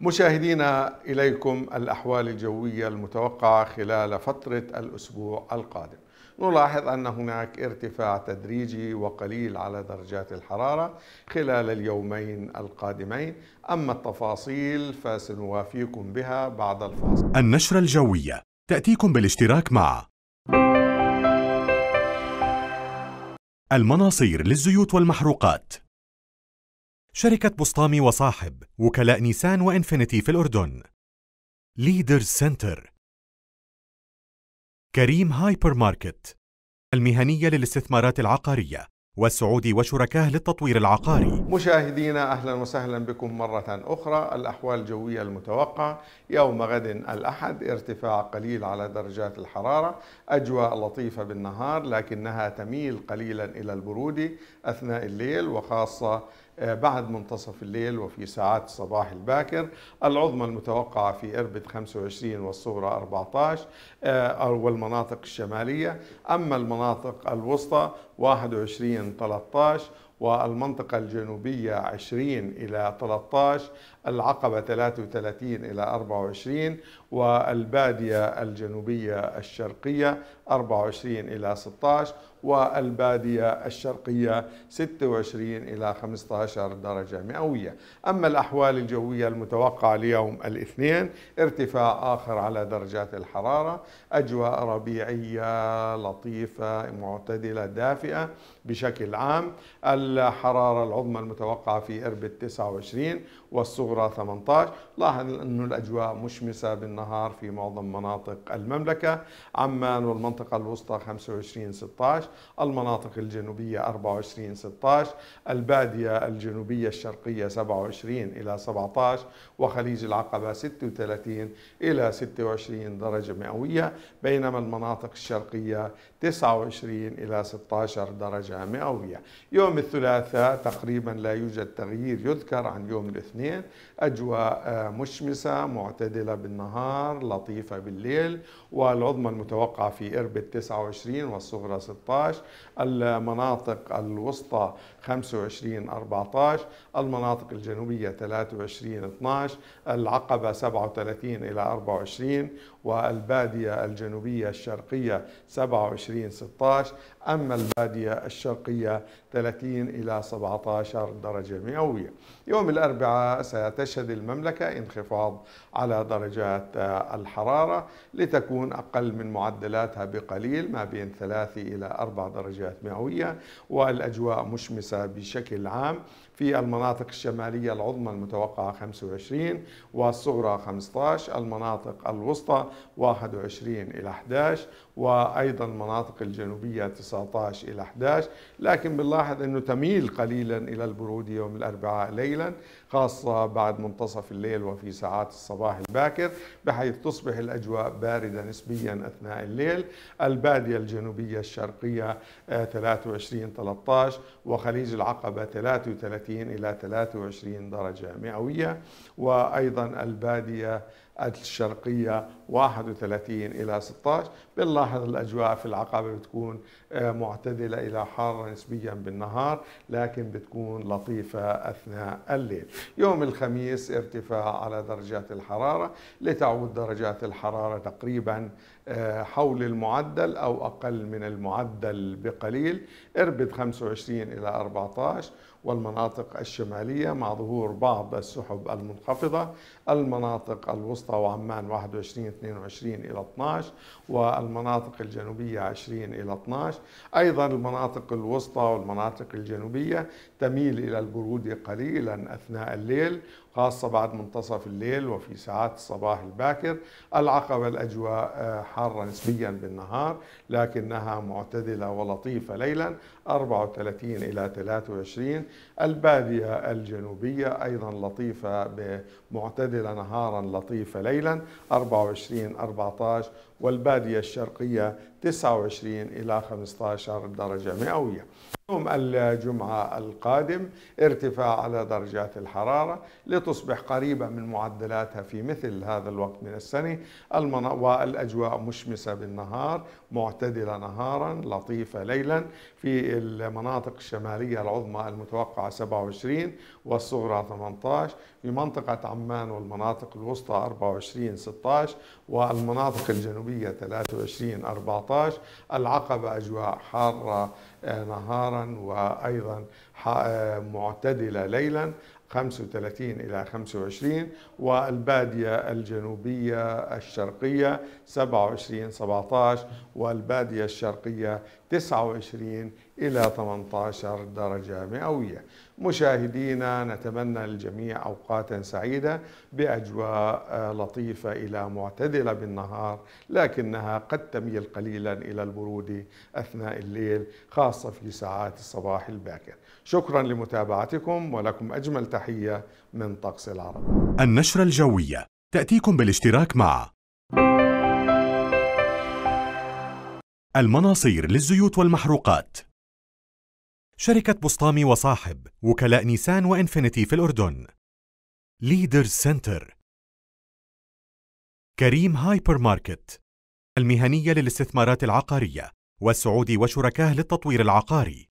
مشاهدينا إليكم الأحوال الجوية المتوقعة خلال فترة الأسبوع القادم. نلاحظ أن هناك ارتفاع تدريجي وقليل على درجات الحرارة خلال اليومين القادمين. أما التفاصيل فسنوافيكم بها بعد الفاصل. النشرة الجوية تأتيكم بالاشتراك مع المناصير للزيوت والمحروقات. شركة بسطامي وصاحب وكلاء نيسان وإنفينيتي في الأردن. Leaders Center كريم هايبر ماركت المهنية للاستثمارات العقارية والسعودي وشركاه للتطوير العقاري. مشاهدينا أهلا وسهلا بكم مرة أخرى. الأحوال الجوية المتوقعه يوم غد الأحد ارتفاع قليل على درجات الحرارة. أجواء لطيفة بالنهار لكنها تميل قليلا إلى البروده أثناء الليل وخاصة آه، بعد منتصف الليل وفي ساعات الصباح الباكر العظمى المتوقعة في إربد 25 والصغرى 14 آه، والمناطق الشمالية. أما المناطق الوسطى 21 13 والمنطقة الجنوبية 20 إلى 13 العقبة 33 إلى 24 والبادية الجنوبية الشرقية 24 إلى 16 والبادية الشرقية 26 إلى 15 درجة مئوية. أما الأحوال الجوية المتوقعة ليوم الاثنين ارتفاع آخر على درجات الحرارة أجواء ربيعية لطيفة معتدلة دافئة بشكل عام. الحرارة العظمى المتوقعة في إربد 29 والصغرى 18 لاحظ أن الأجواء مشمسة بالنهار في معظم مناطق المملكة. عمان والمنطقة الوسطى 25 16 المناطق الجنوبية 24 16 البادية الجنوبية الشرقية 27 إلى 17 وخليج العقبة 36 إلى 26 درجة مئوية. بينما المناطق الشرقية 29 إلى 16 درجة مئوية. يوم الثلاثاء تقريبا لا يوجد تغيير يذكر عن يوم الاثنين. أجواء آه، مشمسة معتدلة بالنهار لطيفة بالليل والعظمى المتوقعة في إربد 29 والصغرى 16 المناطق الوسطى 25 14 المناطق الجنوبية 23 12 العقبة 37 إلى 24 والبادية الجنوبية الشرقية 27 16 أما البادية الشرقية 30 إلى 17 درجة مئوية. يوم الأربعاء ستشهد المملكة انخفاض على درجات الحرارة لتكون أقل من معدلاتها بقليل ما بين 3 إلى 4 درجات مئوية والأجواء مشمسة بشكل عام. في المناطق الشمالية العظمى المتوقعة 25 والصغرى 15 المناطق الوسطى 21 إلى 11 وأيضا المناطق الجنوبية 19 إلى 11 لكن بنلاحظ أنه تميل قليلا إلى البرود يوم الأربعاء ليلا. خاصة بعد منتصف الليل وفي ساعات الصباح الباكر بحيث تصبح الأجواء باردة نسبيا أثناء الليل. البادية الجنوبية الشرقية 23 13 وخليج العقبة 33 إلى 23 درجة مئوية. وأيضا البادية الشرقية 31 إلى 16 بنلاحظ الأجواء في العقبة بتكون آه، معتدلة إلى حارة نسبيا بالنهار لكن بتكون لطيفة أثناء الليل. يوم الخميس ارتفاع على درجات الحرارة لتعود درجات الحرارة تقريبا آه، حول المعدل أو أقل من المعدل بقليل. اربد 25 إلى 14 والمناطق الشمالية مع ظهور بعض السحب المنخفضة. المناطق الوسطى وعمان 21 22 إلى 12 والمناطق الجنوبية 20 إلى 12 أيضا المناطق الوسطى والمناطق الجنوبية تميل إلى البرودة قليلا أثناء الليل خاصة بعد منتصف الليل وفي ساعات الصباح الباكر. العقبة الأجواء آه، حارة نسبيا بالنهار لكنها معتدلة ولطيفة ليلا. 34 إلى 23 البادية الجنوبية أيضا لطيفة معتدلة نهارا لطيفة ليلا. 24 14 والبادية الشرقية 29 إلى 15 درجة مئوية. يوم الجمعة القادم ارتفاع على درجات الحرارة لتصبح قريبة من معدلاتها في مثل هذا الوقت من السنة. والأجواء مشمسة بالنهار معتدلة نهارا لطيفة ليلا. في المناطق الشمالية العظمى المتوقعة 27 والصغرى 18 في منطقة عمان والمناطق الوسطى 24 16 والمناطق الجنوبية 23 14 العقبة أجواء حارة نهارا وأيضا آه، معتدلة ليلا 35 إلى 25 والبادية الجنوبية الشرقية 27 17 والبادية الشرقية 29 إلى 18 درجة مئوية. مشاهدينا نتمنى للجميع أوقاتا سعيدة بأجواء آه، لطيفة إلى معتدلة بالنهار لكنها قد تميل قليلا إلى البرود أثناء الليل خاصة في ساعات الصباح الباكر. شكرا لمتابعتكم ولكم أجمل تحية من طقس العرب. النشرة الجوية. تأتيكم بالاشتراك مع المناصير للزيوت والمحروقات. شركة بسطامي وصاحب وكلاء نيسان وإنفينيتي في الأردن. Leaders Center كريم هايبر ماركت المهنية للاستثمارات العقارية والسعودي وشركاه للتطوير العقاري.